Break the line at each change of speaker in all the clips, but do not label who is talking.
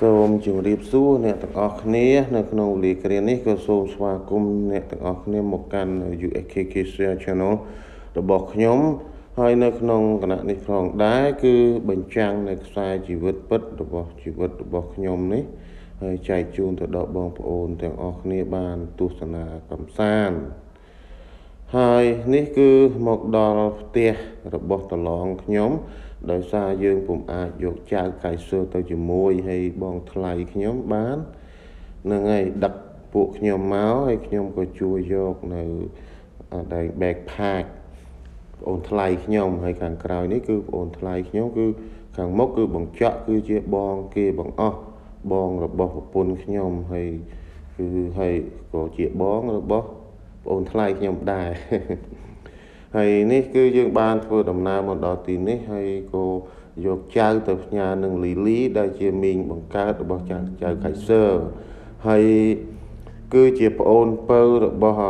សូមជម្រាបសួរអ្នកទាំងអស់គ្នានៅក្នុងវេលាគ្រានេះក៏សូមស្វាគមន៍អ្នកទាំងអស់គ្នាមកកាន់ USKK Share Channel របស់ខ្ញុំហើយនៅក្នុងគណៈនេះផងដែរគឺបញ្ចាំងនៅខ្សែជីវិតពិតរបស់ជីវិតរបស់ខ្ញុំនេះហើយចែកជូនទៅដល់បងប្អូនទាំងអស់គ្នាបានទស្សនាកំសាន្តហើយនេះគឺមកដល់ផ្ទះរបស់តឡងខ្ញុំ ដោយសារយើងពុំអាចយកចៅកៃស៊ើទៅជាមួយហើយបងថ្លៃខ្ញុំបាននឹងហើយដឹកពួកខ្ញុំមកហើយខ្ញុំក៏ជួយយកនៅដែល backpack ប្អូនថ្លៃខ្ញុំហើយខាងក្រោយនេះគឺប្អូនថ្លៃខ្ញុំគឺខាងមុខគឺបង្ចក់គឺជាបងគេបងអស់បងរបស់ប្រពន្ធខ្ញុំហើយគឺហើយក៏ជាបងរបស់ប្អូនថ្លៃខ្ញុំដែរ ហើយនេះគឺយើងបានធ្វើដំណើរមកដល់ទីនេះហើយក៏យកចៅទៅផ្ញើនឹងលីលី ដែលជាមីងបង្កើតរបស់ចៅចៅខៃសឺហើយគឺជាប្អូនពៅរបស់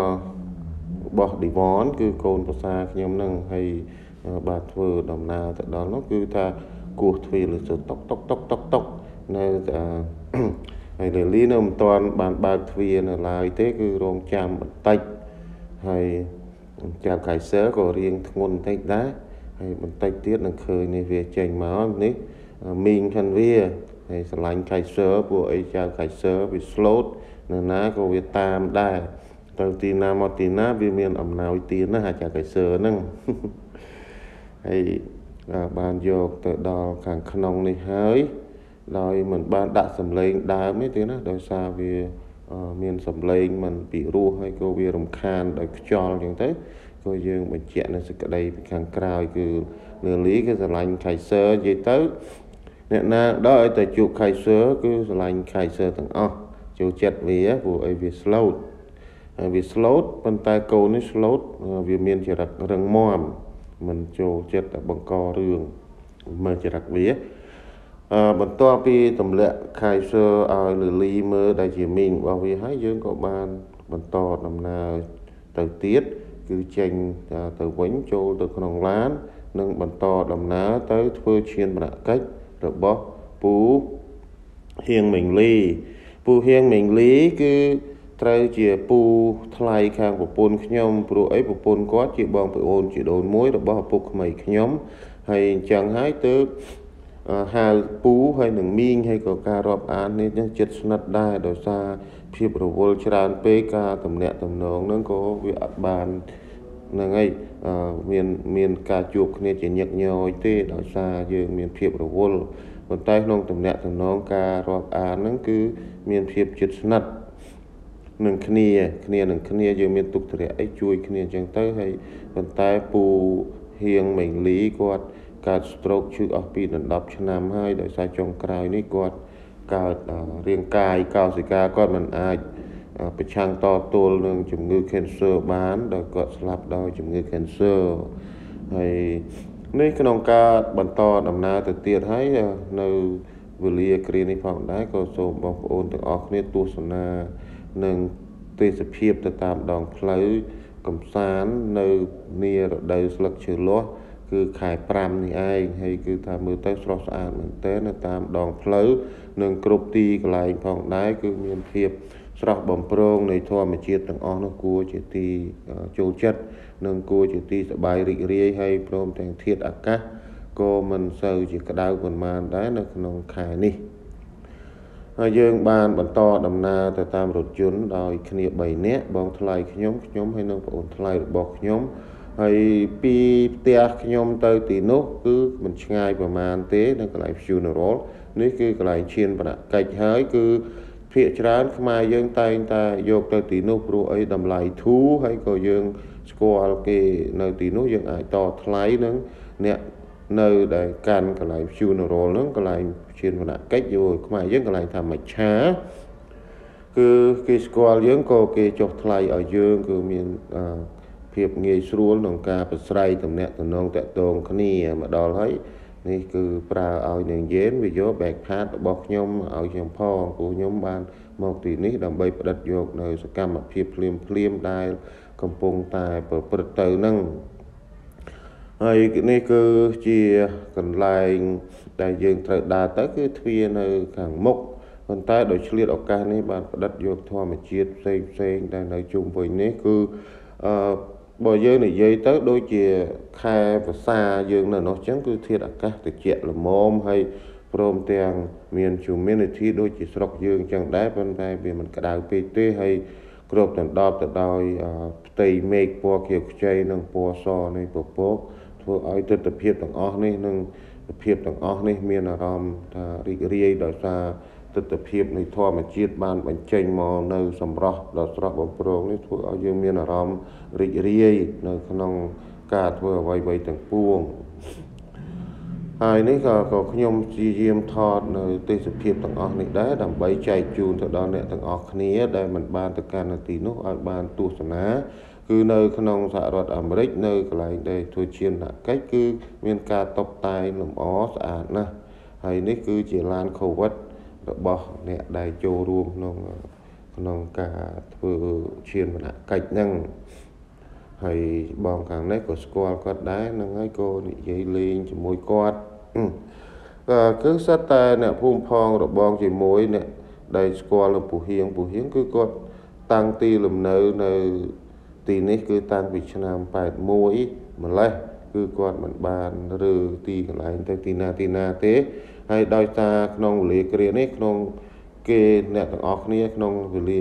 របស់ឌីវ៉នគឺកូនប្រសាខ្ញុំនឹងហើយបាទធ្វើដំណើរទៅដល់នោះគឺថាគោះទ្វារលើសុតុកតុកតុកតុកតុកនៅហើយលីលីនៅមិនទាន់បានបើកទ្វារនៅឡើយទេ គឺរងចាំបន្តិចហើយ ចាប់ Kaiser ក៏រៀងធ្ងន់បន្តិចដែរហើយបន្តិចទៀតនឹងឃើញនេះវាចេញមកនេះមីងខាងវាហើយស្រឡាញ់ Kaiser ពួកអីចៅ Kaiser វា slot នៅណាក៏វាតាមដែរទៅទីណាមកទីណាវាមានអំណោយទានណាអាចៅ Kaiser ហ្នឹងហើយបានយកទៅដល់ខាងក្នុងនេះហើយដោយមិនបានដាក់សម្លេងដើមទេណាដោយសារវា មានសម្លេងមិនពីរោះហើយក៏វារំខានដោយខ្យល់អញ្ចឹងទៅក៏យើងបញ្ជាក់នៅសេចក្តីពីខាងក្រោយគឺលើលីគឺស្រឡាញ់ Kaiser និយាយទៅអ្នកណាដល់ឲ្យតែជួប Kaiser គឺស្រឡាញ់ Kaiser ទាំងអស់ចូលចិត្តវាព្រោះអីវា slow ហើយវា slow ប៉ុន្តែកូននេះ slow វាមានចរិតរឹងមាំមិនចូលចិត្តតែបង្ករឿងមើលចរិតវា បន្ទាប់ពីទម្លាក់ Kaiser ឲ្យលឺលីមើលដែលជាមីងរបស់វាហើយយើងក៏បានបន្តដំណើរទៅទៀតគឺចេញទៅវិញចូលទៅក្នុងឡាន និងបន្តដំណើរទៅធ្វើឈានប្រកិច្ចរបស់ពូហៀងមេងលីពូហៀងមេងលីគឺត្រូវជាពូថ្លៃខាងប្រពន្ធខ្ញុំព្រោះអីប្រពន្ធគាត់ជាបងប្អូន ជាដូនមួយរបស់ឪពុកក្មេងខ្ញុំហើយអញ្ចឹងហើយទើប ហៅពូហើយនឹងមីងហើយក៏ការរាប់អាននេះចិត្តស្និទ្ធដែរដោយសារភាពរវល់ច្រើនពេកការតំណាក់តំណងនឹងក៏វាអត់បានហ្នឹងហើយមានមានការជួបគ្នាជាញឹកញយទេដោយសារយើងមានភាពរវល់ប៉ុន្តែក្នុងតំណាក់តំណងការរាប់អានហ្នឹងគឺមានភាពជិតស្និទ្ធនឹងគ្នាគ្នានឹងគ្នាយើងមានទុកទរៈអីជួយគ្នាអញ្ចឹងទៅហើយប៉ុន្តែពូហៀងមេងលីគាត់ កើត stroke ឈឺអស់ពី10ឆ្នាំហើយដោយសារចុងក្រោយនេះគាត់កើតរាងកាយកោសិកាគាត់មិនអាចប្រឆាំងតទល់នឹងជំងឺ cancer បានដោយគាត់ស្លាប់ដោយជំងឺ cancer ហើយនេះក្នុងការបន្តដំណើរទៅទៀតហើយនៅវេលាគ្រានេះផងដែរក៏សូមបងប្អូនទាំងអស់គ្នាទស្សនានិងទេសភាពទៅតាមដងផ្លូវកំសាន្តនៅនារដូវស្លឹកឈើលាស់ គឺខែ5នេះឯងហើយគឺថាមើលទៅស្រស់ស្អាតមែនទែននៅតាមដងផ្លូវនិងគ្រប់ទីកន្លែងផងដែរគឺមានភាពស្រស់បំព្រងនៃធម្មជាតិទាំងអស់នោះគួរជាទីចូលចិត្តនិងគួរជាទីសប្បាយរីករាយហើយព្រមទាំងធាតុអាកាសក៏មិនសូវជាក្តៅប៉ុន្មានដែរនៅក្នុងខែនេះហើយយើងបានបន្តដំណើរទៅតាមរថយន្តដោយគ្នា3នាក់បងថ្លៃខ្ញុំខ្ញុំហើយនិងប្អូនថ្លៃរបស់ខ្ញុំ ហើយពីផ្ទះខ្ញុំទៅទីនោះគឺមិនឆ្ងាយប្រមាណទេនៅកន្លែង funeral នេះគឺកន្លែងឈានបណកិច្ចហើយគឺភាកច្រើនខ្មែរយើងតែងតែយកទៅទីនោះព្រោះអីតម្លៃធូរហើយក៏យើងស្គាល់គេនៅទីនោះយើងអាចតថ្លៃនឹងអ្នកនៅដែលកាន់កន្លែង funeral ហ្នឹងកន្លែងឈានវណ្ណកិច្ចយកខ្មែរយើងកន្លែងថាមច្ឆាគឺគេស្គាល់យើងក៏គេចុះថ្លៃឲ្យយើងគឺមាន ភាពងាយស្រួលក្នុងការប្រស្រ័យតំណាក់តំណងតាក់ទងគ្នាមកដល់ហើយនេះគឺប្រើឲ្យនឹងយេនវាយក backpack របស់ខ្ញុំឲ្យខ្ញុំផងព្រោះខ្ញុំបានមកទីនេះដើម្បីផ្ដិតយកនៅសកម្មភាពភ្លាមភ្លាមដែលកំពុងតែប្រព្រឹត្តទៅនឹងហើយនេះគឺជាកន្លែងដែលយើងត្រូវដើរទៅគឺទ្វារនៅខាងមុខប៉ុន្តែដោយឆ្លៀតឱកាសនេះបានផ្តិតយកធម្មជាតិផ្សេងផ្សេងដែលនៅជុំវិញនេះគឺអឺ បើយើងនិយាយទៅដូចជាខែភាសាយើងនៅនោះចឹងគឺធាតុអាកាសត្រជាក់ល្មមហើយព្រមទាំងមាន humidity ដូចជាស្រុកយើងចឹងដែរប៉ុន្តែវាមិនក្តៅពេកទេហើយគ្របដណ្ដប់ទៅដោយផ្ទៃមេឃពណ៌ខៀវខ្ចីនិងពណ៌សនៃពពកធ្វើឲ្យទស្សនវិជ្ជាទាំងអស់នេះនិងភាពទាំងអស់នេះ មានអារម្មណ៍ថារីករាយដោយសារ ទស្សនវិជ្ជានៃធម្មជាតិបានបញ្ចេញមកនៅសម្រស់ដ៏ស្រស់បំព្រងនេះធ្វើឲ្យយើងមានអារម្មណ៍រីករាយនៅក្នុងការធ្វើអ្វីៗទាំងពួងហើយនេះក៏ក៏ខ្ញុំព្យាយាមថតនៅទេសភាពទាំងអស់នេះដែរដើម្បីចែកជូនទៅដល់អ្នកទាំងអស់គ្នាដែលមិនបានទៅកាន់នៅទីនោះឲ្យបានទស្សនាគឺនៅក្នុងសហរដ្ឋអាមេរិកនៅកន្លែងដែលធ្វើជានកិច្ចគឺមានការតុបតែងលម្អស្អាតណាស់ហើយនេះគឺជាឡាន COVID របស់អ្នកដែលចូលរួមក្នុងក្នុងការធ្វើឈានវណ្ណកិច្ចហ្នឹងហើយបងខាងនេះក៏ស្គាល់គាត់ដែរហ្នឹងហើយក៏និយាយលេងជាមួយគាត់គឺសិតតែអ្នកភូមិផងរបងជាមួយអ្នកដែលស្គាល់នៅពូហៀងពូហៀងគឺគាត់តាំងទីលំនៅនៅទីនេះគឺតាំងពីឆ្នាំ81ម្លេះគឺគាត់មិនបានរើទីកន្លែងទៅទីណាទីណាទេ ហើយដោយសារក្នុងវេលាគ្រានេះក្នុងគេអ្នកទាំងអស់គ្នាក្នុងវេលា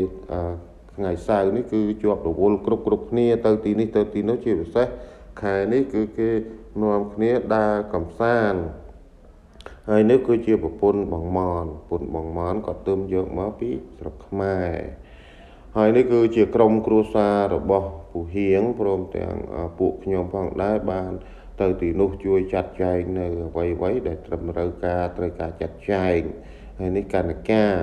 ថ្ងៃសៅរ៍នេះគឺជាប់រវល់គ្រប់គ្រប់គ្នាទៅទីនេះទៅទីនោះជាពិសេសខែនេះគឺគេនាំគ្នាដើរកំសាន្តហើយនេះគឺជាប្រពន្ធបងមនប្រពន្ធបងមនក៏ទើបយកមកពីស្រុកខ្មែរហើយនេះគឺជាក្រុមគ្រួសាររបស់ពូហៀងព្រមទាំងពួកខ្ញុំផងដែរបាន ទៅទីនោះជួយចាត់ចែងនៅអ្វីៗដែលត្រឹមត្រូវការត្រូវការចាត់ចែងហើយនេះកណ្ណការ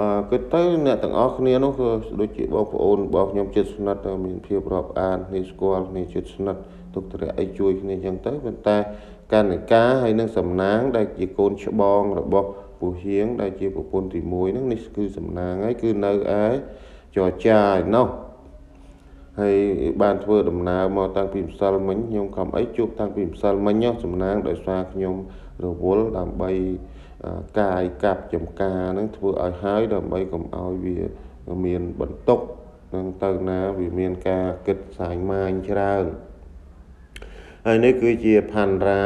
អឺគឺទៅអ្នកទាំងអស់គ្នានោះគឺដូចជាបងប្អូនរបស់ខ្ញុំជិតស្និទ្ធមានភាពរាប់អានគ្នាស្គាល់គ្នាជិតស្និទ្ធទុកទរៈអីជួយគ្នាចឹងទៅប៉ុន្តែកណ្ណការហើយនឹងសំណាង ដែលជាកូនច្បងរបស់ពូហៀងដែលជាប្រពន្ធទី1ហ្នឹងនេះគឺសំណាងហើយគឺនៅឯចរចាឯណោះ ហើយបានធ្វើដំណើរមកតាំងពីម្សិលមិញខ្ញុំខំអីជួបតាំងពីម្សិលមិញសំណាងដោយសារខ្ញុំរវល់ដើម្បីកាយកាប់ចំការនឹងធ្វើឲ្យហើយដើម្បីកុំឲ្យវាមានបន្ទុកនឹងទៅណាវាមានការគិតសាញម៉ាញច្រើនហើយនេះគឺជាផាន់រ៉ា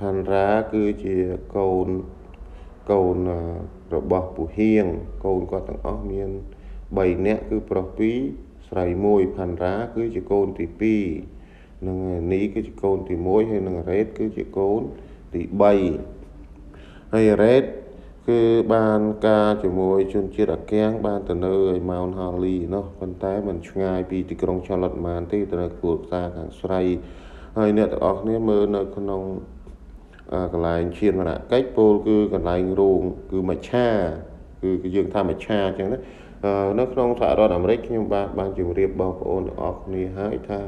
ផាន់រ៉ាគឺជាកូនកូនរបស់ពូហៀងកូនគាត់ទាំងអស់មាន3នាក់គឺប្រុស2 ស្រី1ផាន់រ៉ាគឺជាកូនទី2និងនីគឺជាកូនទី1ហើយនិងរ៉េតគឺជាកូនទី3ហើយរ៉េតគឺបានការជាមួយជនជាតិអាកាំងបានទៅនៅឯ Mount Holly នោះប៉ុន្តែมันឆ្ងាយពីទីក្រុង Charlotte ប៉ុន្មានទេទៅនៅខួរផ្សារខាងស្រីហើយអ្នកទាំងអស់គ្នាមើលនៅក្នុងកន្លែងឈានវណ្ណកិច្ចពលគឺកន្លែងរោងគឺមច្ឆាគឺយើងថាមច្ឆាអញ្ចឹងណា នៅក្នុងសហរដ្ឋអាមេរិកខ្ញុំបានបានជម្រាបបងប្អូនទាំងអស់គ្នាហើយថា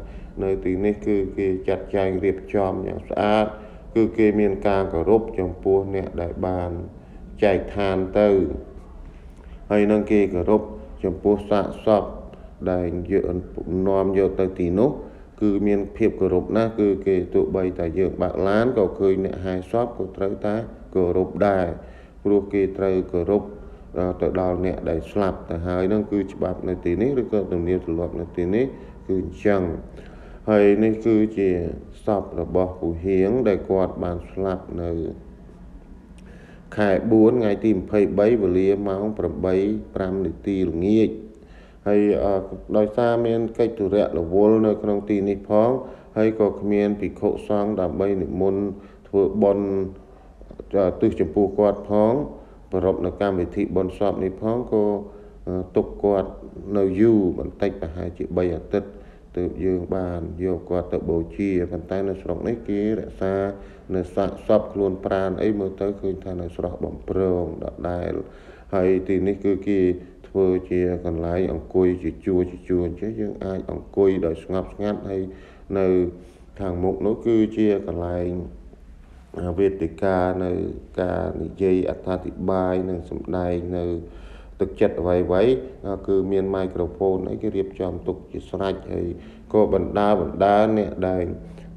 នៅទីនេះគឺគេចាត់ចែងរៀបចំយ៉ាងស្អាតគឺគេមានការគោរពចំពោះអ្នកដែលបានចែកឋានទៅហើយនឹងគេគោរពចំពោះសាកសពដែលយកនាំយកទៅទីនោះគឺមានភាពគោរពណាស់គឺគេទោះបីតែយើងបាក់ឡានក៏ឃើញអ្នកហែសពក៏ត្រូវតែគោរពដែរព្រោះគេត្រូវគោរព ទៅដល់អ្នកដែលស្លាប់ទៅហើយនឹងគឺច្បាប់នៅទីនេះឬក៏ទំនៀមទម្លាប់នៅទីនេះគឺអញ្ចឹងហើយនេះគឺជាសពរបស់ពូហៀងដែលគាត់បានស្លាប់នៅខែ4ថ្ងៃទី23វេលាម៉ោង8:05នាទីល្ងាចហើយដោយសារមានកិច្ចទុរៈរវល់នៅក្នុងទីនេះផង ហើយក៏គ្មានភិក្ខុសង្ឃដើម្បីនិមន្តធ្វើបុណ្យទិសចំពោះគាត់ផង ប្រពនៅកម្មវិធីបុណ្យសពនេះផងក៏ទុកគាត់នៅយូរបន្តិចប្រហែលជា3អាទិត្យទើបយើងបានយកគាត់ទៅបូជាប៉ុន្តែនៅស្រុកនេះគេរក្សានៅសាកសពខ្លួនប្រានអីមើលទៅឃើញថានៅស្រស់បំព្រងដដែលហើយទីនេះគឺគេធ្វើជាកន្លែងអង្គុយជាជួរជាជួរអញ្ចឹងយើងអាចអង្គុយដោយស្ងប់ស្ងាត់ហើយនៅខាងមុខនោះគឺជាកន្លែង វេទិកានៅការនិយាយអត្ថាធិប្បាយនិងសម្ដែងនៅទឹកចិត្តអ្វីអ្វីគឺមានម៉ៃក្រូហ្វូនអីគេរៀបចំទុកជាស្រេចហើយក៏បណ្ដាបណ្ដាអ្នកដែល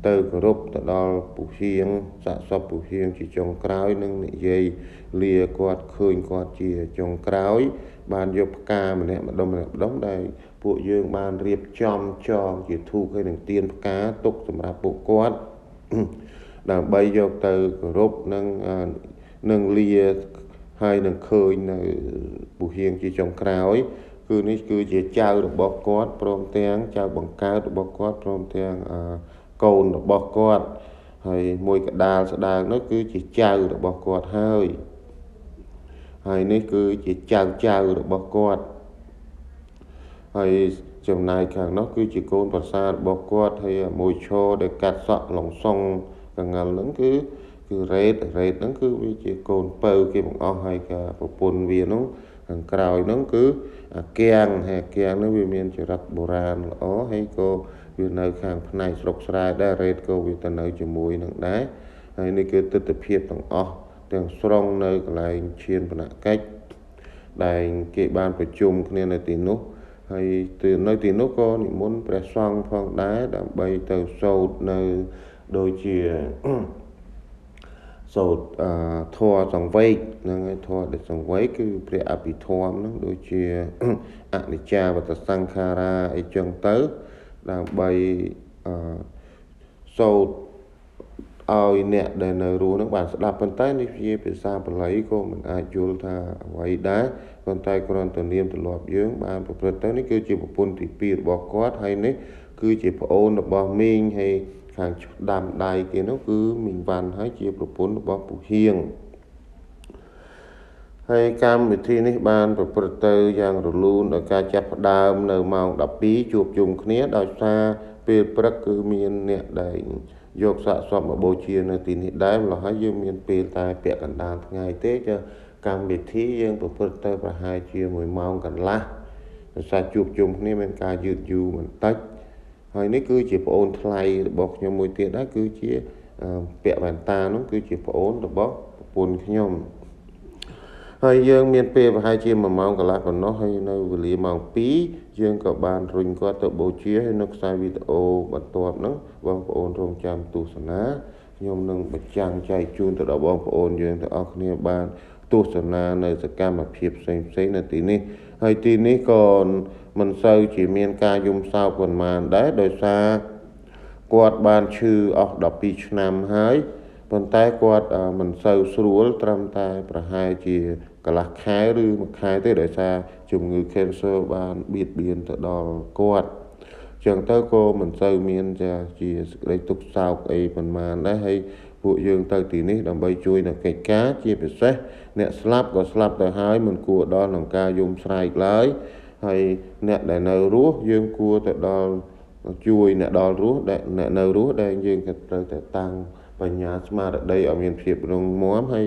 ទៅគោរពទៅដល់ពុហៀងសាកសពពុហៀងជាចុងក្រោយនឹងនិយាយលាគាត់ឃើញគាត់ជាចុងក្រោយ បានយកផ្កាម្នាក់ម្ដុំម្នាក់ម្ដុំដែលពួកយើងបានរៀបចំចងជាធូបហើយនឹងទៀនផ្កាទុកសម្រាប់ពួកគាត់ ដើម្បីយកទៅគោរពនិងនឹងលាហើយនឹងឃើញនៅពុហៀងជាចុងក្រោយ គឺនេះគឺជាចៅរបស់គាត់ព្រមទាំងចៅបង្កើតរបស់គាត់ព្រមទាំងកូនរបស់គាត់ហើយមួយកដាលស្ដើងនោះគឺជាចៅរបស់គាត់ហើយហើយនេះគឺជាចៅចៅរបស់គាត់ហើយចំណែកខាងនោះគឺជាកូនប្រសារបស់គាត់ហើយមួយឈរដែលកាត់សក់ឡងសុង កងលហ្នឹងគឺគឺរ៉េតរ៉េតហ្នឹងគឺវាជាកូនពៅគេបង្អស់ហើយក៏ប្រពន្ធវាហ្នឹងខាងក្រោយហ្នឹងគឺអាកៀងហើយអាកៀងហ្នឹងវាមានចរិតបុរាណល្អហើយក៏វានៅខាងផ្នែកស្រុកស្រែដែររ៉េតក៏វាទៅនៅជាមួយនឹងដែរហើយនេះគឺទស្សនវិជ្ជាទាំងអស់ទាំងស្រុងនៅកន្លែងឈានបណកិច្ចដែលគេបានប្រជុំគ្នានៅទីនោះហើយទៅនៅទីនោះក៏និមន្តព្រះសង្ឃផងដែរដើម្បីទៅសូត្រនៅ ដូចជាសូត្រអធម៌សង្វេកហ្នឹងហើយធម៌ដែលសង្វេកគឺព្រះអភិធម្មហ្នឹងដូចជាអនិច្ចាវតសង្ខារាអីចឹងទៅដើម្បីអសូត្រឲ្យអ្នកដែលនៅរស់នឹងបានស្ដាប់ប៉ុន្តែនេះជាភាសាបាលីក៏មិនអាចយល់ថាអ្វីដែរប៉ុន្តែគ្រាន់តែនាមទម្លាប់យើងបានប្រព្រឹត្តទៅនេះគឺជាប្រពន្ធទី2របស់គាត់ហើយនេះគឺជាប្អូនរបស់មីងហើយ ខាងឆ្ដាំដៃគេនោះគឺមីងវ៉ាន់ហើយជាប្រពន្ធរបស់ពូហៀងហើយកម្មវិធីនេះបានប្រព្រឹត្តទៅយ៉ាងរលូនដោយការចាប់ផ្ដើមនៅម៉ោង12ជួបជុំគ្នាដោយសារពេលព្រឹកគឺមានអ្នកដែលយកសាកសពមកបូជានៅទីនេះដែរម្ល៉េះហើយយើងមានពេលតែពាក់កណ្ដាលថ្ងៃទេចាកម្មវិធីយើងប្រព្រឹត្តទៅប្រហែលជា1ម៉ោងកន្លះដោយសារជួបជុំគ្នាមានការយឺតយូរបន្តិច ហើយនេះគឺជាប្អូនថ្លៃរបស់ខ្ញុំមួយទៀតដែរគឺជាពាក់វ៉ែនតានោះគឺជាប្អូនរបស់ប្រពន្ធខ្ញុំហើយយើងមានពេលប្រហែលជា1ម៉ោងកន្លះប៉ុណ្ណោះហើយនៅវេលាម៉ោង2យើងក៏បានរុញគាត់ទៅបូជាហើយនៅខ្សែវីដេអូបន្ទាប់ហ្នឹងបងប្អូនរងចាំទស្សនាខ្ញុំនឹងបញ្ចាំងចែកជូនទៅដល់បងប្អូនយើងទាំងអស់គ្នាបានទស្សនានៅសកម្មភាពផ្សេងផ្សេងនៅទីនេះ ហើយទីនេះក៏មិនសូវជាមានការយំសោកប៉ុន្មានដែរដោយសារគាត់បានឈឺអស់12ឆ្នាំហើយប៉ុន្តែគាត់មិនសូវស្រួលត្រឹមតែប្រហែលជាកន្លះខែឬមួយខែទេដោយសារជំងឺ cancer បានបៀតបៀនទៅដល់គាត់ចឹងទៅក៏មិនសូវមានជាជាសេចក្តីទុក្ខសោកអីប៉ុន្មានដែរហើយពួកយើងទៅទីនេះដើម្បីជួយនៅកិច្ចការជាពិសេស អ្នកស្លាប់ក៏ស្លាប់ទៅហើយមិនគួរដល់ក្នុងការយំស្រែកឡើយហើយអ្នកដែលនៅរស់យើងគួរទៅដល់ជួយអ្នកដល់រស់ដែលអ្នកនៅរស់ដែលយើងក៏ត្រូវតែតាំងបញ្ញាស្មារតីឲ្យមានភាពរឹងមាំហើយ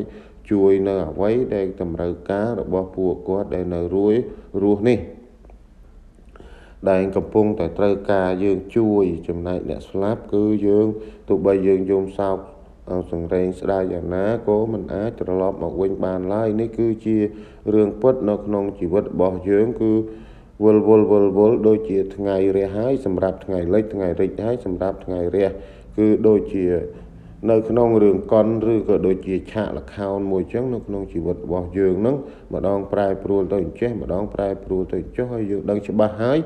ជួយនៅអ្វីដែលតម្រូវការរបស់ពួកគាត់ដែលនៅរួយរស់នេះដែលកំពុងតែត្រូវការយើងជួយចំណែកអ្នកស្លាប់គឺយើងទោះបីយើងយំសោក សង្រេងស្ដាយយ៉ាងណាក៏មិនអាចត្រឡប់មកវិញបានឡើយនេះគឺជារឿងពិតនៅក្នុងជីវិតរបស់យើងគឺវល់វល់វល់វល់ដូចជាថ្ងៃរះហើយសម្រាប់ថ្ងៃលិចថ្ងៃរិចហើយសម្រាប់ថ្ងៃរះគឺដូចជានៅក្នុងរឿងកុនឬក៏ដូចជាឆាកលខោនមួយចឹងនៅក្នុងជីវិតរបស់យើងហ្នឹងម្ដងប្រែប្រួលទៅអញ្ចេះម្ដងប្រែប្រួលទៅចុះហើយយើងដឹងច្បាស់ហើយ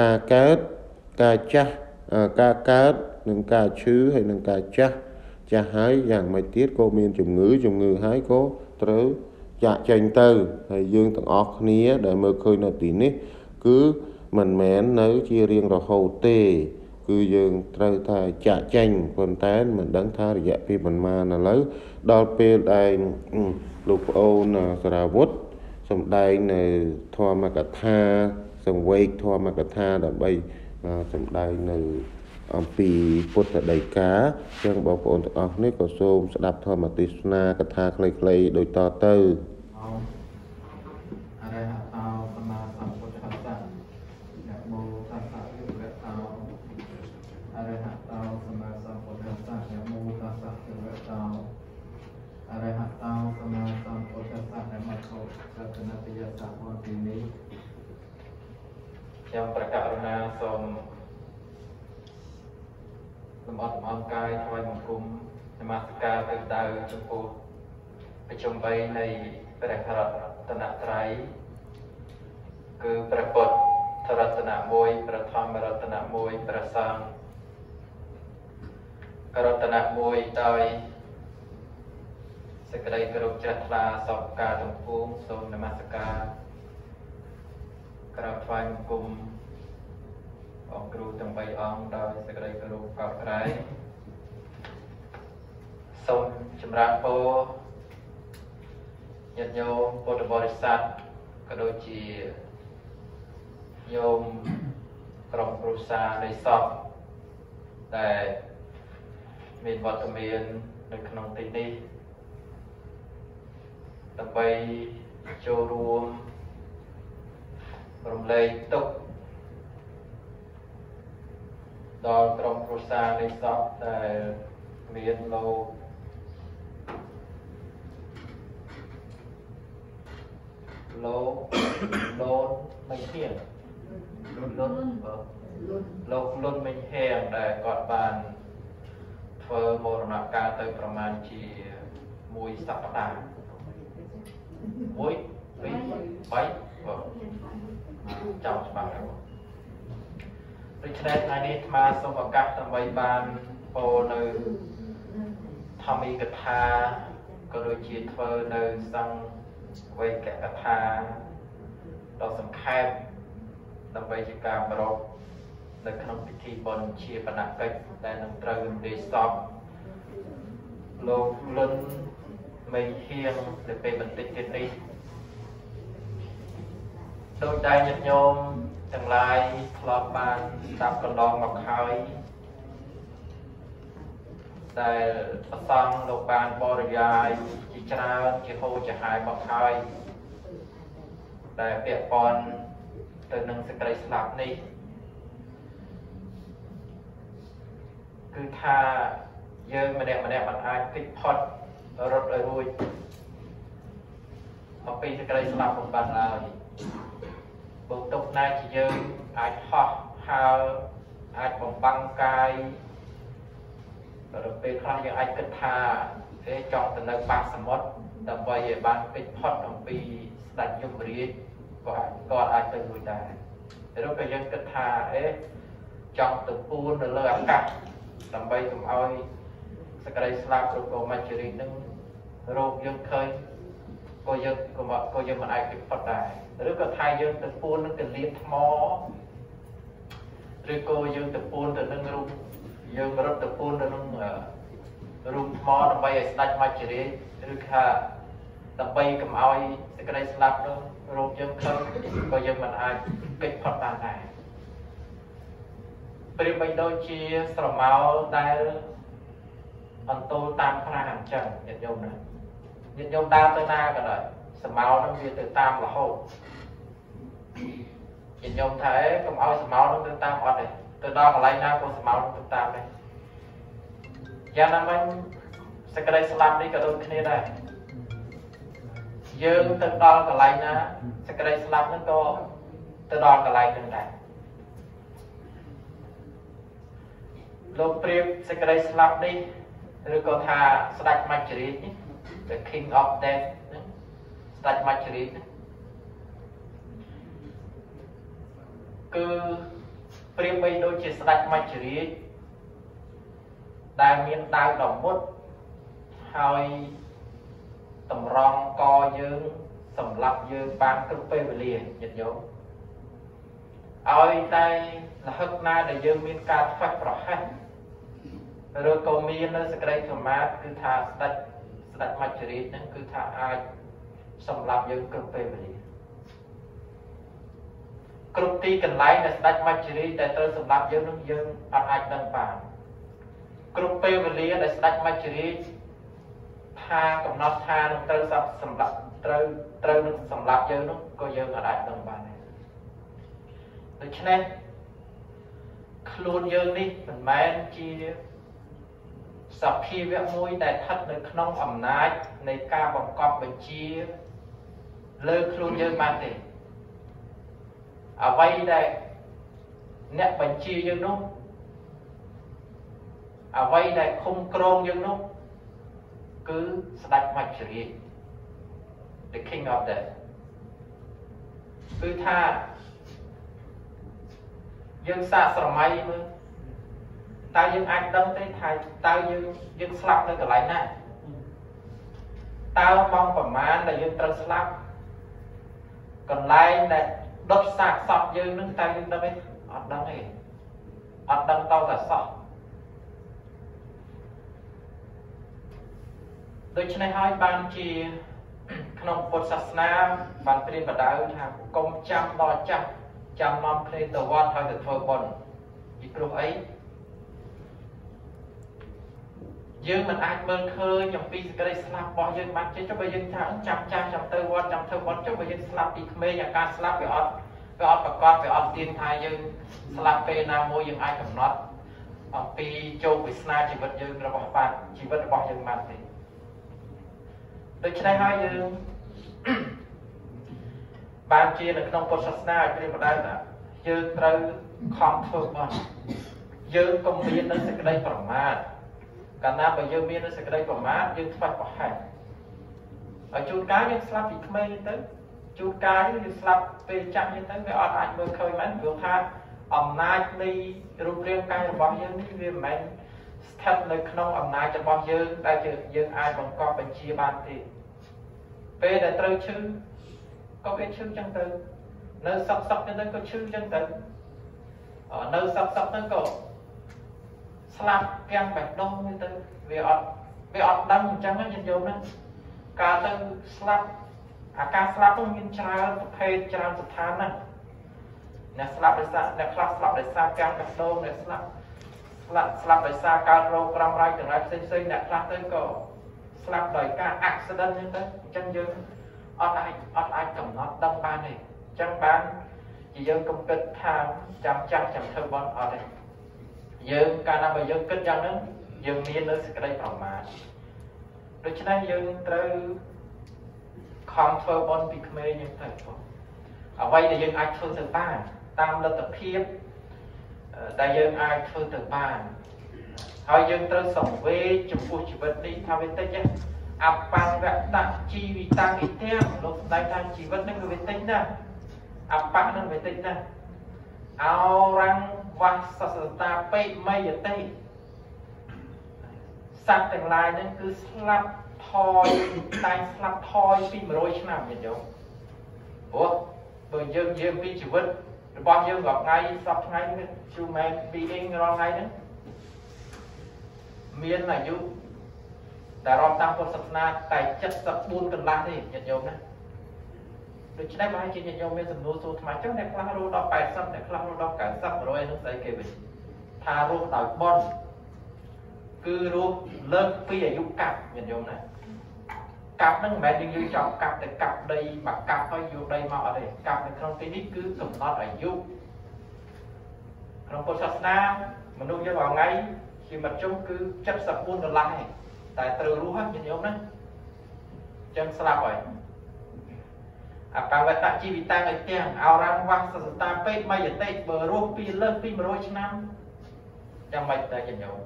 ការកើតការចាស់ការកើតនិងការឈឺហើយនិងការចាស់ ចាស់ហើយយ៉ាងម៉េចទៀតក៏មានជំងឺជំងឺហើយក៏ត្រូវចាក់ចេញទៅហើយយើងទាំងអស់គ្នាដែលមើលឃើញនៅទីនេះ គឺមិនមែននៅជារៀងរហូតទេ គឺយើងត្រូវតែចាក់ចេញប៉ុន្តែមិនដឹងថារយៈពេលប៉ុន្មានឥឡូវដល់ពេលដែលលោកប្អូនសារាវុធសំដែងនៅធម៌កថាសង្វេកធម៌កថាដើម្បីសំដែងនៅ អំពីពុទ្ធដីកាចឹងបងប្អូនទាំងអស់គ្នាក៏សូមស្ដាប់ធម៌ទេសនាកថាខ្លីៗដូចតទៅ
ខ្ញុំប្រកាសណាសូម លំអត់លំអងកាយថ្វាយបង្គំនមស្ការទៅដៅចំពោះប្រជុំ3នៃព្រះរតនត្រ័យគឺព្រះពុទ្ធរតន1ព្រះធម្មរតន1ព្រះសង្ឃរតន1ដោយសេចក្តីគោរពជ្រះថ្លាសពការទាំងពួងសូមនមស្ការក្រោបថ្វាយបង្គំ អង្គគ្រូទាំង3អង្គដោយសេចក្តីគោរពកោតក្រែងសូមចម្រើនពរញាតិញោមពុទ្ធបរិស័ទក៏ដូចជាញោមក្រុមគ្រួសារនៃសពដែលមានវត្តមាននៅក្នុងទីនេះដើម្បីចូលរួមរំលែកទុក្ខ ដល់ក្រុមគ្រួសារនៃសពដែលមានលោកលោកលូនមិនហៀងលូនលូនលោកលូនមិនហៀងដែលគាត់បានធ្វើមរណកាលទៅប្រមាណជាមួយសប្តាហ៍មួយពីរបីបើចាំច្បាស់ហើយ ដូច្នេះថ្ងៃនេះអាត្មាសូមឱកាសដើម្បីបានពោលនៅធម្មីកថាក៏ដូចជាធ្វើនៅសង្ឃវេកកថាដ៏សង្ខេបដើម្បីជាការប្រកនៅក្នុងពិធីបុណ្យជាបណកិច្ចដែលនឹងត្រូវរំលាយសពលោកលុនមេហៀងនៅពេលបន្តិចទៀតនេះដោយដែលញាតិញោម ទាំងឡាយធ្លាប់បានស្ដាប់កន្លងមកហើយដែលប្រសង់លោកបានបរិយាយជាច្រើនជាហូរជាហាយមកហើយដែលពាក់ព័ន្ធទៅនឹងសេចក្តីស្លាប់នេះគឺថាយើងម្នាក់ម្នាក់មិនអាចគេចផុតរត់ឲ្យរួចមកពីសេចក្តីស្លាប់បំបត្តិឡើយបើទុក ណែជាយើងអាចហោះហើរអាចបំបាំងកាយដល់ពេលខ្លះយើងអាចគិតថាទេចង់ទៅនៅបាតសមុទ្រដើម្បីឲ្យបានពេចផុតអំពីស្ដេចយមរាជក៏អាចក៏អាចទៅរួចដែរឬក៏យើងគិតថាអេចង់ទៅពួននៅលើអាកាសដើម្បីកុំឲ្យសក្តិស្លាប់ឬក៏មច្ចរិកនឹងរោគយើងឃើញ ក៏យើងក៏យើងមិនអាចពេចផុតដែរឬក៏ថាយើងទៅពួននឹងកលៀនថ្មឬក៏យើងទៅពួនទៅនឹងរូបយើងរត់ទៅពួនទៅនឹងរូបថ្មដើម្បីឲ្យស្ដេចមច្ចរាជឬថាដើម្បីកុំឲ្យសេចក្តីស្លាប់នោះរូបយើងឃើញក៏យើងមិនអាចកិច្ចផុតបានដែរប្រៀបបីដូចជាស្រមោលដែលអន្ទោលតាមផ្លាអញ្ចឹងញាតិញោមណា ញាតិញោមដើរទៅណាក៏ដោយស្រមោលនឹងវាទៅតាមរហូតញាតិញោមថាអេកុំឲ្យស្រមោលនឹងទៅតាមអត់ទេទៅដល់កន្លែងណាក៏ស្រមោលនឹងទៅតាមដែរយ៉ាងណាមិញសេចក្តីស្លាប់នេះក៏ដូចគ្នាដែរយើងទៅដល់កន្លែងណាសេចក្តីស្លាប់នឹងក៏ទៅដល់កន្លែងនឹងដែរលោកព្រៀបសេចក្តីស្លាប់នេះឬក៏ថាស្ដេចមច្ចរាជនេះ the king of death ហ្នឹងស្ដេចមច្ចរាជគឺព្រៀបបីដូចជាស្ដេចមច្ចរាជដែលមានដាវដ៏មុតហើយតម្រង់កយើងសម្រាប់យើងបានគ្រប់ពេលវេលាញាតិញោមឲ្យតែលហឹកណាដែលយើងមានការខ្វះប្រហែសឬក៏មាននៅសក្តិសមាធិគឺថាស្ដេចស្ដេចមច្ចរាជហ្នឹងគឺថាអាចសម្រាប់យើងគ្រប់ពេលវេលាគ្រប់ទីកន្លែងដែលស្ដេចមច្ចរាជដែលត្រូវសម្រាប់យើងនឹងយើងអត់អាចដឹងបានគ្រប់ពេលវេលាដែលស្ដេចមច្ចរាជថាកំណត់ថានឹងត្រូវសម្រាប់ត្រូវត្រូវនឹងសម្រាប់យើងនោះក៏យើងអាចដឹងបានដែរដូច្នេះខ្លួនយើងនេះមិនមែនជា សភាវៈមួយដែលស្ថិតនៅក្នុងអំណាចនៃការបង្កប់បញ្ជា លើខ្លួនយើងបានទេអ្វីដែលអ្នកបញ្ជាយើងនោះអ្វីដែលឃុំក្រងយើងនោះគឺស្ដេចមច្ចរាជ the king of death គឺថាយើងសាកស្រមៃមើល តើយើងអាចដឹងទេថាតើយើងយើងស្លាប់នៅកន្លែងណាតើម៉ោងប្រមាណដែលយើងត្រូវស្លាប់កន្លែងដែលដុតសាកសពយើងនឹងតើយើងដឹងទេអត់ដឹងទេអត់ដឹងតតែសោះដូច្នេះហើយបានជាក្នុងពុទ្ធសាសនាបានព្រានបដៅថាកុំចាំដល់ចាស់ចាំនាំគ្នាទៅវត្តហើយទៅធ្វើបុណ្យពីព្រោះអី យើងមិនអាចមើលឃើញអំពីសេចក្តីស្លាប់របស់យើងបានចេះចុះបើយើងថាចាំចាស់ចាំទៅវត្តចាំធ្វើបុណ្យចុះបើយើងស្លាប់ពីក្មេងអាការស្លាប់វាអត់វាអត់ប្រកបវាអត់ទៀនថាយើងស្លាប់ពេលណាមួយយើងអាចកំណត់អំពីជោគវាសនាជីវិតយើងរបស់បានជីវិតរបស់យើងបានទេដូច្នេះហើយយើងបានជានៅក្នុងពុទ្ធសាសនាឲ្យព្រានបដៅថាយើងត្រូវខំធ្វើបន់យើងកុំមាននៅសេចក្តីប្រមាទ កាលណាបើយើងមាននៅសេចក្តីប្រមាទយើងខ្វាច់ប្រហែលហើយជួនកាលយើងស្លាប់ពីក្មេងទៅជួនកាលយើងស្លាប់ពេលចាស់ទៅវាអត់អាចមើលឃើញមែនព្រោះថាអំណាចនៃរូបរាងកាយរបស់យើងនេះវាមិនមែនស្ថិតនៅក្នុងអំណាចរបស់យើងដែលយើងអាចបង្កប់បញ្ជាបានទេពេលដែលត្រូវឈឺក៏វាឈឺចឹងទៅនៅសក់សក់ចឹងទៅក៏ឈឺចឹងទៅនៅសក់សក់ទៅក៏ ស្លាប់ទាំងបេះដូងទៅវាអត់វាអត់ដឹងអញ្ចឹងញាតិញោមណាការទៅស្លាប់អាការស្លាប់នោះមានច្រើនប្រភេទច្រើនស្ថានណាអ្នកស្លាប់ដោយសារអ្នកខ្លះស្លាប់ដោយសារកាំងបេះដូងអ្នកស្លាប់ស្លាប់ស្លាប់ដោយសារកើតរោគក្រំរ៉ៃទាំងឡាយផ្សេងផ្សេងអ្នកខ្លះទៅក៏ស្លាប់ដោយការ accident អញ្ចឹងទៅអញ្ចឹងយើងអត់អាចអត់អាចកំណត់ដឹងបានទេអញ្ចឹងបានជាយើងកុំគិតថាចាំចាស់ចាំធ្វើបន់អត់ទេ យើងកាលណាបើយើងគិតយ៉ាងហ្នឹងយើងមាននៅសេចក្តីប្រមាទដូច្នេះយើងត្រូវខំធ្វើបន់ពីក្មេងយើងទៅបងអ្វីដែលយើងអាចធ្វើទៅបានតាមលទ្ធភាពដែលយើងអាចធ្វើទៅបានហើយយើងត្រូវសង្វេគចំពោះជីវិតនេះថាវាតិចអបង្វតជីវិតាំងអ៊ីទាំងលោកស្ដែងថាជីវិតនឹងវាតិចណាស់អបៈនឹងវាតិចណាស់អោរាំង វាសសតាពេកមយតិសត្វទាំងឡាយហ្នឹងគឺស្លាប់ថយតែស្លាប់ថយពី100ឆ្នាំញាតិញោមព្រោះបើយើងនិយាយពីជីវិតរបស់យើងរាល់ថ្ងៃសពថ្ងៃនេះ human being រាល់ថ្ងៃហ្នឹងមានអាយុតែរាប់តាមពុទ្ធសាសនាតែ74កន្លះទេញាតិញោមណា ដូច្នេះបើជាញាតិញោមមានសំណួរសួរថ្មចុះអ្នកខ្លះរស់ដល់80អ្នកខ្លះរស់ដល់90 100នោះស្អីគេវិញថារស់ដោយបន់គឺរស់លើកពីអាយុកាប់ញាតិញោមណាកាប់ហ្នឹងមិនមែនយើងយើងចង់កាប់តែកាប់ដីមកកាប់ហើយយកដីមកអត់ទេកាប់នៅក្នុងទីនេះគឺកំណត់អាយុក្នុងពុទ្ធសាសនាមនុស្សយើងរាល់ថ្ងៃជាមធ្យមគឺ74ដុល្លារតែត្រូវរស់ហ្នឹងញាតិញោមណាចឹងស្លាប់ហើយ អបវតជីវិតាំងឲ្យទាំងអរងវាសសតាពេកមយតិបើរស់ពីលើសពី100ឆ្នាំចាំមិនតែញាតិញោម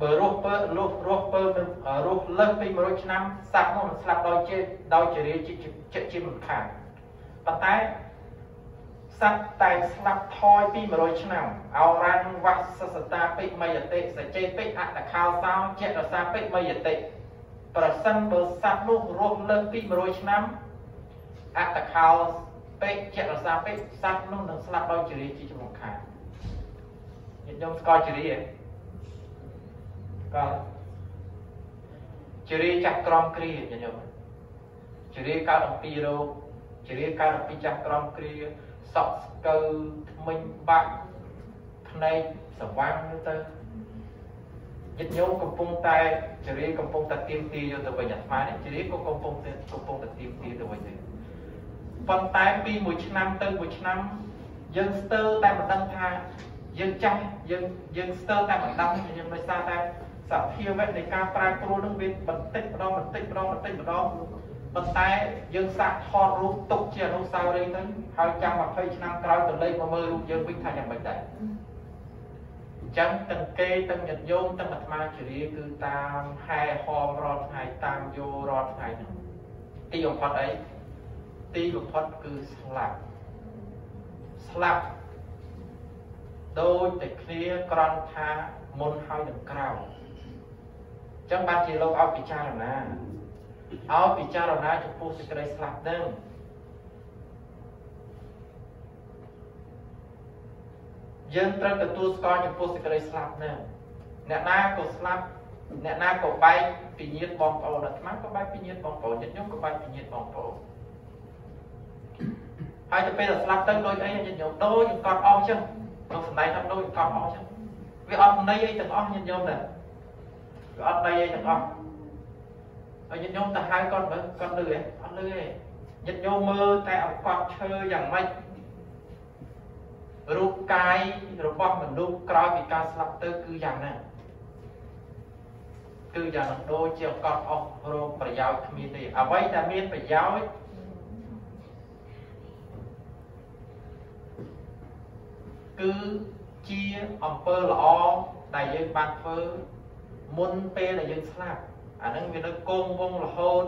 បើរស់ពើរស់រស់ពើរស់លើសពី100ឆ្នាំសត្វនោះនឹងស្លាប់ដោយជាដោយជារាជាជាមិនខានប៉ុន្តែសត្វតែស្លាប់ថយពី100ឆ្នាំអរានវសសតាពេកមយតិសចេពេកអតខោសោចេរសាពេកមយតិ ប្រសិនបើសត្វនោះរស់លើសពី100ឆ្នាំអតខោពេកចេរសាពេកសត្វនោះនឹងស្លាប់ដោយជារាជាជំងខានញាតិញោមស្គាល់ជារាក៏ជារាចាស់ក្រំគ្រាញាតិញោមជារាកើតអំពីរោគជារាកើតអំពីចាស់ក្រំគ្រាសក់ស្កើថ្មិញបាក់ភ្នែកស្វាំងទៅ យិត្តញោមកំពុងតែចរិយាកំពុងតែទៀមទាយកទៅវិញអាត្មានេះចរិយាក៏កំពុងតែកំពុងតែទៀមទាទៅវិញទេប៉ុន្តែពីមួយឆ្នាំទៅមួយឆ្នាំយើងស្ទើរតែមិនដឹងថាយើងចាស់យើងយើងស្ទើរតែមិនដឹងយើងមិនសារតែសភាវៈនៃការប្រែប្រួលនឹងវាបន្តិចម្ដងបន្តិចម្ដងបន្តិចម្ដងប៉ុន្តែយើងសាកថតរូបទុកជាអនុស្សាវរីយ៍ទៅហើយចាំ20ឆ្នាំក្រោយទៅលេខមកមើលរូបយើងវិញថាយ៉ាងម៉េចដែរអញ្ចឹងទាំងគេទាំងញាតិញោមទាំងអាត្មាជ្រាគឺតាមហែហមរាល់ថ្ងៃតាមយោរាល់ថ្ងៃហ្នឹងទីបំផុតអីទីបំផុតគឺស្លាប់ស្លាប់ដោយតែគ្នាក្រន់ថាមុនហើយនឹងក្រោយអញ្ចឹងបានជាលោកឲ្យពិចារណាឲ្យពិចារណាចំពោះសេចក្តីស្លាប់នឹង យើងត្រូវទទួលស្គាល់ចំពោះសេចក្តីស្លាប់នឹងអ្នកណាក៏ស្លាប់អ្នកណាក៏បែកពីញាតិបងប្អូនអាត្មាក៏បែកពីញាតិបងប្អូនញាតិញោមក៏បែកពីញាតិបងប្អូនហើយទៅពេលដែលស្លាប់ទៅដូចអីញាតិញោមដូចកត់អស់ចឹងក្នុងសម្ដែងថាដូចកត់អស់ចឹងវាអត់ន័យអីទាំងអស់ញាតិញោមណាវាអត់ន័យអីទាំងអស់ហើយញាតិញោមទៅហៅគាត់មើលគាត់លឺហ៎អត់លឺទេញាតិញោមមើលតែអកត់ឈើយ៉ាងម៉េច រូបកាយរបស់មនុស្សក្រោយពីការស្លាប់ទៅគឺយ៉ាងណាគឺយ៉ាងនឹងដូចជាកត់អស់រោគប្រយោជន៍គ្មានទេអ្វីដែលមានប្រយោជន៍គឺជាអំពើល្អដែលយើងបានធ្វើមុនពេលដែលយើងស្លាប់អាហ្នឹងវានៅគង់វងរហូត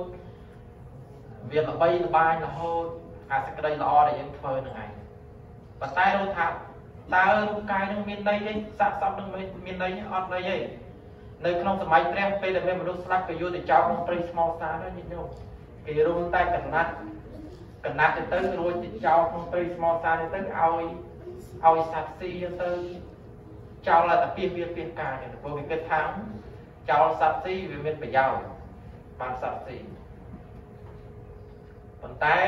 វាល្បីល្បាញរហូតអាសក្តីល្អដែលយើងធ្វើនឹងឯង ប៉ុន្តែรู้ថាតើរូបកាយនឹងមានន័យទេសាកសពនឹងមានន័យអត់ន័យទេនៅក្នុងសម័យព្រះពេលដែលមានមនុស្សស្លាប់ក៏យកទៅចោលក្នុងព្រៃស្មោសាដែរញាតិញោមគេរុំតែកណាត់កណាត់ទៅទៅរួចទៅចោលក្នុងព្រៃស្មោសាទៅទៅឲ្យឲ្យសត្វស៊ីទៅចោលតែពីវាពីកាយព្រោះវាគិតថាចោលសត្វស៊ីវាមានប្រយោជន៍បានសត្វស៊ីប៉ុន្តែ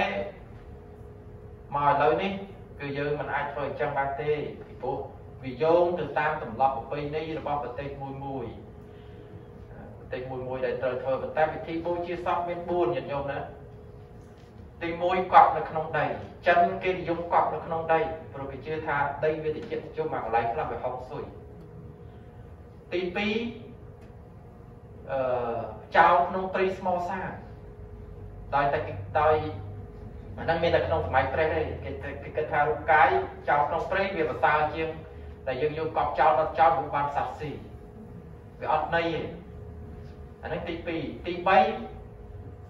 មកឥឡូវនេះ គឺយើងមិនអាចធ្វើអញ្ចឹងបានទេពីព្រោះវាយោងទៅតាមទម្លាប់ប្រពៃណីរបស់ប្រទេសមួយមួយប្រទេសមួយមួយដែលត្រូវធ្វើប៉ុន្តែពិធីបូជាសពមាន4ញាតិញោមណាទី1កប់នៅក្នុងដីចិនគេនិយមកប់នៅក្នុងដីព្រោះគេជឿថាដីវាតិចជុំមកកន្លែងខ្លះវាហុកស៊ុយទី2អឺចោលក្នុងព្រៃស្មោសាដោយតែដោយ អាហ្នឹងមានតែក្នុងសម័យព្រះទេគេគេគិតថារូបកាយចោលក្នុងព្រៃវាប្រសើរជាងតែយើងយកកប់ចោលដុតចោលវាបានសត្វស៊ីវាអត់ន័យទេអានេះទី2ទី3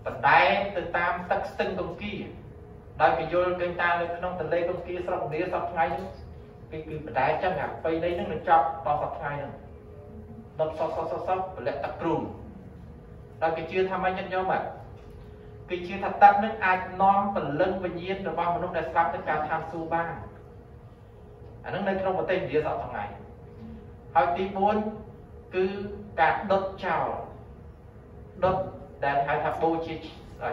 បណ្ដែទៅតាមទឹកស្ទឹងកង្គៀដោយគេយល់ឃើញថានៅក្នុងទន្លេកង្គៀស្រុកឥណ្ឌាសប្តាហ៍ថ្ងៃនេះគេគឺបណ្ដែចឹងអាបីនេះនឹងចប់ដល់សប្តាហ៍ថ្ងៃហ្នឹងដុតសសសសពលៈទឹកគ្រូដោយគេជឿថាមិនញឹកញោមហ៎ គេជឿថាទឹកនឹងអាចនាំពលឹងវិញ្ញាណរបស់មនុស្សដែលស្លាប់ទៅកើតឋានសួគ៌បានអានឹងនៅក្នុងប្រទេសឥណ្ឌាសពថ្ងៃហើយទី4គឺការដុតចោលដុតដែលហៅថាបូជា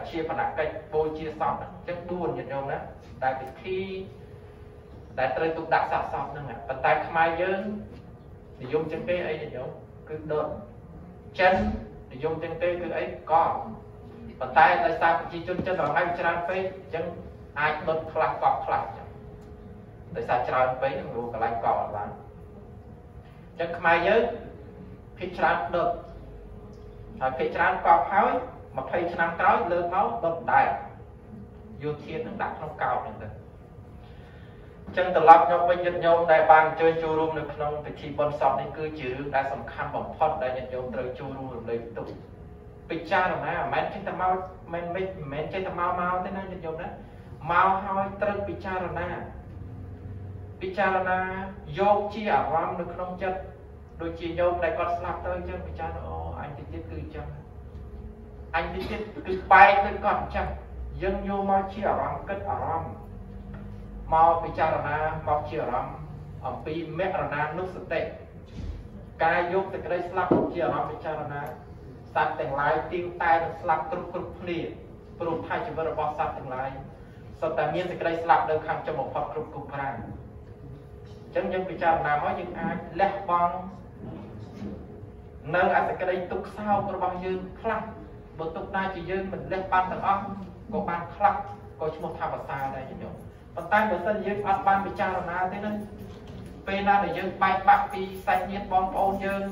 ជាបណកិច្ចបូជាសពអញ្ចឹង4ញាតិញោមណាដែលពិធីដែលត្រូវទុកដាក់សាកសពហ្នឹងប៉ុន្តែខ្មែរយើងនិយមជាងគេអីញាតិញោមគឺដុតចិននិយមជាងគេគឺអីក ប់ប៉ុន្តែដោយសារប្រជាជនចិនរហ័យច្រើនពេកអញ្ចឹងអាចដុតខ្លះកប់ខ្លះអញ្ចឹងដោយសារច្រើនពេករួកន្លែងកប់អត់បានអញ្ចឹងខ្មែរយើងភាគច្រើនដុតហើយភាគច្រើនកប់ហើយ20ឆ្នាំក្រោយលើកមកដុតដែរយកធាននឹងដាក់ក្នុងកោបហ្នឹងទៅចឹងត្រឡប់ខ្ញុំវិញញាតិញោមដែលបានអញ្ជើញចូលរួមនៅក្នុងពិធីបុណ្យសពនេះគឺជារឿងដែលសំខាន់បំផុតដែលញាតិញោមត្រូវចូលរួមរំលែកទុក ពិចារណាមិនមែនចេះតែមកមិនមិនមែនចេះតែមកមកទេណាញាតិញោមណាមកហើយត្រូវពិចារណាពិចារណាយកជាអារម្មណ៍នៅក្នុងចិត្តដូចជាញោមដែលគាត់ស្លាប់ទៅអញ្ចឹងពិចារណាអូអញទៅទៀតគឺអញ្ចឹងអញទៅទៀតគឺបែកទៅគាត់អញ្ចឹងយើងយកមកជាអារម្មណ៍គិតអារម្មណ៍មកពិចារណាមកជាអារម្មណ៍អំពីមរណានុសតិការយកសេចក្តីស្លាប់ជាអារម្មណ៍ពិចារណា សត្វទាំងឡាយទៀងតែនឹងស្លាប់គ្រប់គ្រប់គ្នាព្រោះថាជីវិតរបស់សត្វទាំងឡាយសុទ្ធតែមានសេចក្តីស្លាប់នៅខាងចុងបំផុតគ្រប់គ្រប់ប្រាំងអញ្ចឹងយើងពិចារណាមកយើងអាចលះបង់នៅអសក្តីទុកសោករបស់យើងខ្លះបើទុកណាជាយើងមិនលះបានទាំងអស់ក៏បានខ្លះក៏ឈ្មោះថាភាសាដែរញោមប៉ុន្តែបើសិនយើងអត់បានពិចារណាទេណាពេលណាដែលយើងបែកបាក់ពីសាច់ញាតិបងប្អូនយើង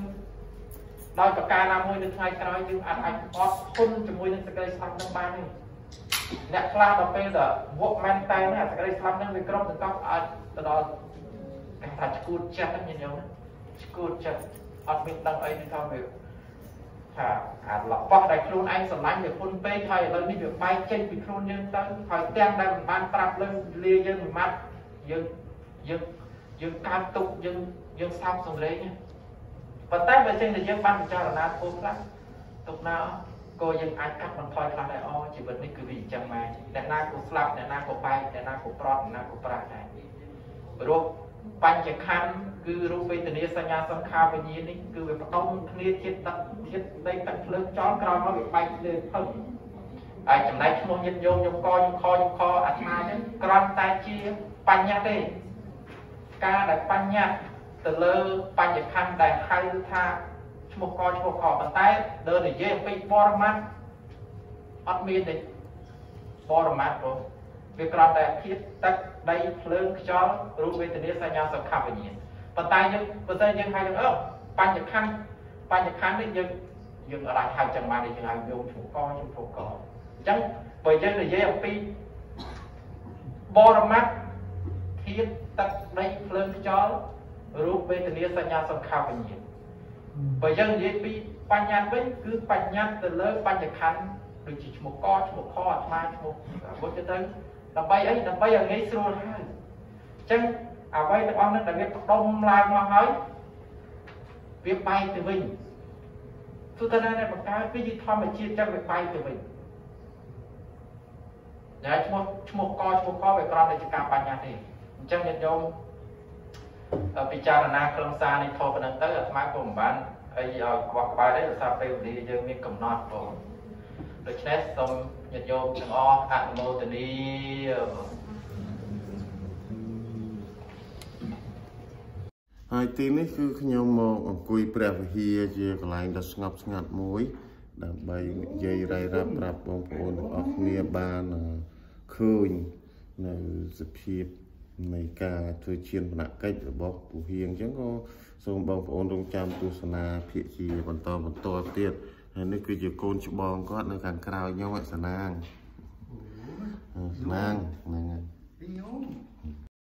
ដោយប្រការណាមួយនៅថ្ងៃក្រោយយើងអាចអាចអត់ធន់ជាមួយនឹងសេចក្តីស្លាប់នឹងបានទេអ្នកខ្លះដល់ពេលទៅវក់មែនតែអាសក្តិស្លាប់នឹងវាក្រុមទៅកប់អាចទៅដល់គេថាឈួតចិត្តហ្នឹងញញោមឈួតចិត្តអត់មានដឹងអីទេថាវាថាអារបស់ដែលខ្លួនឯងស្រឡាញ់វាពុនពេកហើយឥឡូវនេះវាបែកចេញពីខ្លួនយើងទៅហើយទាំងដែលមិនបានប្រាប់លើលាយើងមួយម៉ាត់យើងយើងយើងកើតទុកយើងយើងសោកសង្រេង ប៉ុន្តែបើចេញតែយើងបានពិចារណាធ្វើខ្លះទុកណាក៏យើងអាចកាត់បន្ថយខ្លះដែរអូជីវិតនេះគឺវាអញ្ចឹងមកអ្នកណាក៏ស្លាប់អ្នកណាក៏បែកអ្នកណាក៏ប្រត់អ្នកណាក៏ប្រាក់ដែរព្រោះបញ្ចខណ្ឌគឺរូបវេទនាសញ្ញាសង្ខារវិញ្ញាណនេះគឺវាបដុំគ្នាជាតិទឹកជាតិដីទឹកភ្លើងចោលក្រោយមកវាបែកលើផឹកហើយចំណែកឈ្មោះញាតិញោមខ្ញុំកខ្ញុំខខ្ញុំខអាត្មានេះគ្រាន់តែជាបញ្ញត្តិទេការដែលបញ្ញត្តិ ទៅលើបញ្ញខណ្ឌដែលហៅថាឈ្មោះកឈ្មោះខប៉ុន្តែដើរនិយាយអំពីបរមត្តអត់មានទេបរមត្តបងវាគ្រាន់តែធាតុទឹកដីភ្លើងខ្យល់រូបវេទនាសញ្ញាសង្ខารវិញ្ញាណប៉ុន្តែយើងបើសិនយើងហៅយើងអឺបញ្ញខណ្ឌបញ្ញខណ្ឌនេះយើងយើងអាចហៅចឹងបានយើងហៅយកឈ្មោះកឈ្មោះកអញ្ចឹងបើយើងនិយាយអំពីបរមត្តធាតុទឹកដីភ្លើងខ្យល់ រូបវេទនាសញ្ញាសង្ខารវិញ្ញាណបើយើងនិយាយពីបញ្ញត្តិវិញគឺបញ្ញត្តិទៅលើបញ្ញខណ្ឌដូចជាឈ្មោះកឈ្មោះខអាត្មាឈ្មោះបុត្រទៅដើម្បីអីដើម្បីឲ្យងាយស្រួលហើយអញ្ចឹងអ្វីទាំងអស់នោះដែលវាបដុំឡើងមកហើយវាបែកទៅវិញទោះតែណាបង្កើតវាជាធម្មជាតិចឹងវាបែកទៅវិញតែឈ្មោះឈ្មោះកឈ្មោះខវាក្រំតែជាការបញ្ញត្តិទេអញ្ចឹងញាតិញោម ពិចារណាខ្លឹមសារនេះធម៌ប៉ុណ្ណឹងទៅអាត្មាក៏មិនបានអីឲ្យខ្វះក្បាយទេដោយសារពេលវេលាយើងមានកំណត់បងដូច្នេះសូមញាតិញោមទាំងអស់អនុមោទនី
ហើយទីនេះគឺខ្ញុំមកអង្គុយព្រះវិហារជាកន្លែងដ៏ស្ងប់ស្ងាត់មួយ ដើម្បីនិយាយរាយរាប់ប្រាប់បងប្អូនទាំងអស់គ្នាបានឃើញនៅសភាព នៃការធ្វើជាបនកិច្ចរបស់ពូហៀងអញ្ចឹងក៏សូមបងប្អូនរងចាំទស្សនាភាគជាបន្តបន្តទៀតហើយនេះគឺជាកូនច្បងគាត់នៅខាងក្រៅខ្ញុំឯសណាងសណាងហ្នឹងហើយ